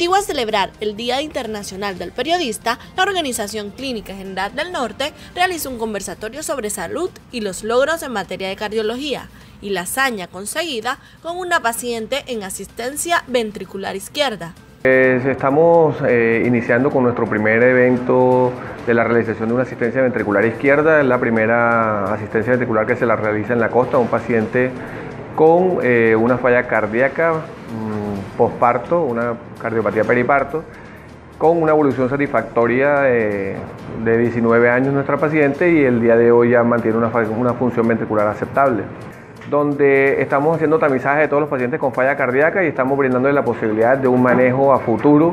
motivo a celebrar el Día Internacional del Periodista, la Organización Clínica General del Norte realizó un conversatorio sobre salud y los logros en materia de cardiología y la hazaña conseguida con una paciente en asistencia ventricular izquierda. Pues, estamos eh, iniciando con nuestro primer evento de la realización de una asistencia ventricular izquierda, es la primera asistencia ventricular que se la realiza en la costa a un paciente con eh, una falla cardíaca posparto, una cardiopatía periparto, con una evolución satisfactoria de, 19 años nuestra paciente y el día de hoy ya mantiene una, una función ventricular aceptable donde estamos haciendo tamizaje de todos los pacientes con falla cardíaca y estamos brindándoles la posibilidad de un manejo a futuro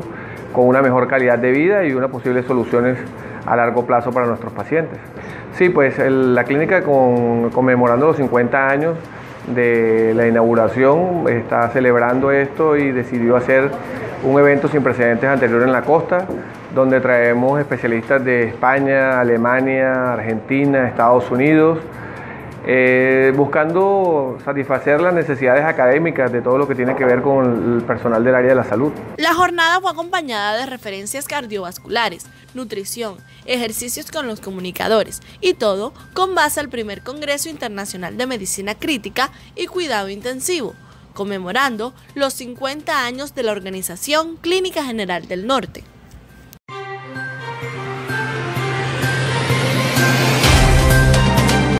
con una mejor calidad de vida y unas posibles soluciones a largo plazo para nuestros pacientes. Sí, pues la clínica conmemorando los 50 años de la inauguración está celebrando esto y decidió hacer un evento sin precedentes anterior en la costa, donde traemos especialistas de España, Alemania, Argentina, Estados Unidos, eh, buscando satisfacer las necesidades académicas de todo lo que tiene que ver con el personal del área de la salud. La jornada fue acompañada de referencias cardiovasculares, nutrición, ejercicios con los comunicadores y todo con base al primer Congreso Internacional de Medicina Crítica y Cuidado Intensivo, conmemorando los 50 años de la Organización Clínica General del Norte.